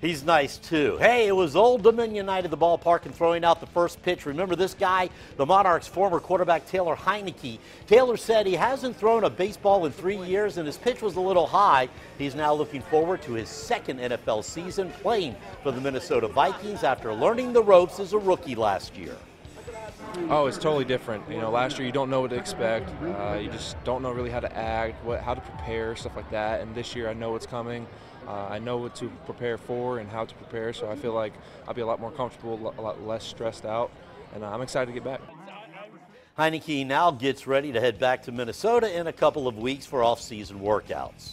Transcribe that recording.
He's nice too. Hey, it was Old Dominion night at the ballpark and throwing out the first pitch. Remember this guy, the Monarchs' former quarterback Taylor Heinicke. Taylor said he hasn't thrown a baseball in three years and his pitch was a little high. He's now looking forward to his second NFL season playing for the Minnesota Vikings after learning the ropes as a rookie last year. Oh, it's totally different. You know, last year you don't know what to expect. Uh, you just don't know really how to act, what, how to prepare, stuff like that. And this year I know what's coming. Uh, I know what to prepare for and how to prepare, so I feel like I'll be a lot more comfortable, a lot less stressed out, and uh, I'm excited to get back. Heinicke now gets ready to head back to Minnesota in a couple of weeks for off-season workouts.